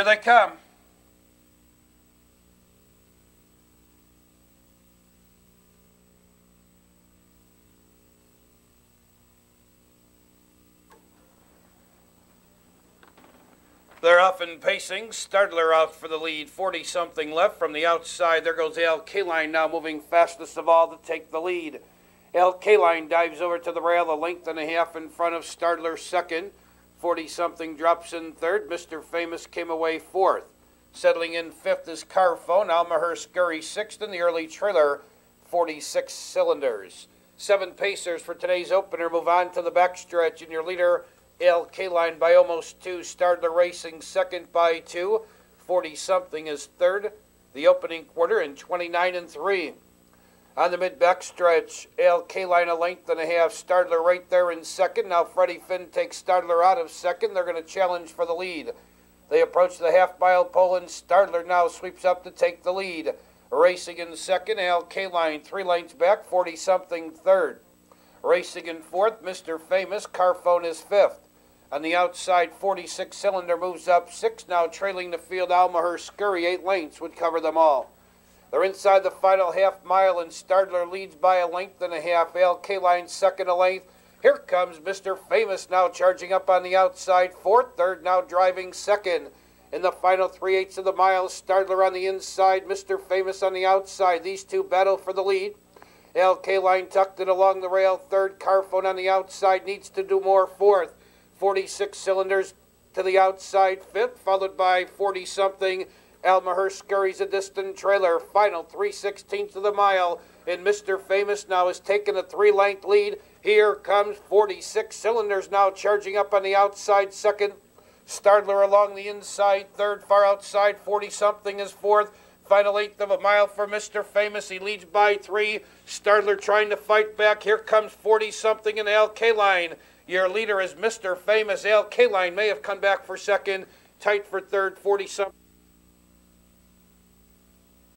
Here they come. They're off and pacing. Startler out for the lead. 40 something left from the outside. There goes Al Kaline now moving fastest of all to take the lead. Al Kaline dives over to the rail a length and a half in front of Startler second. 40 something drops in third. Mr. Famous came away fourth. Settling in fifth is Carphone. Almaher Scurry sixth in the early trailer. 46 cylinders. Seven pacers for today's opener move on to the backstretch, and your leader Al Kaline by almost two. Startler Racing second by two. 40 something is third. The opening quarter in 29 and 3. On the mid backstretch, Al Kaline a length and a half. Startler right there in second. Now Freddie Finn takes Startler out of second. They're going to challenge for the lead. They approach the half mile pole, and Startler now sweeps up to take the lead. Racing in second, Al Kaline three lengths back, 40 something third. Racing in fourth, Mr. Famous. Carphone is fifth. On the outside, 46 cylinder moves up six, now trailing the field. Almaher Scurry, eight lengths would cover them all. They're inside the final half mile, and Startler leads by a length and a half. Al Kaline second a length. Here comes Mr. Famous now charging up on the outside. Fourth, third, now driving second. In the final three eighths of the mile, Startler on the inside, Mr. Famous on the outside. These two battle for the lead. Al Kaline tucked it along the rail. Third, Carphone on the outside needs to do more. Fourth, 46 cylinders to the outside fifth, followed by 40 something. Almaher scurries a distant trailer. Final 3 16ths of the mile. And Mr. Famous now has taken a three length lead. Here comes 46 cylinders now charging up on the outside second. Startler along the inside third, far outside 40 something is fourth. Final eighth of a mile for Mr. Famous. He leads by three. Startler trying to fight back. Here comes 40 something in Al Kaline. Your leader is Mr. Famous. Al Kaline may have come back for second. Tight for third, 40 something.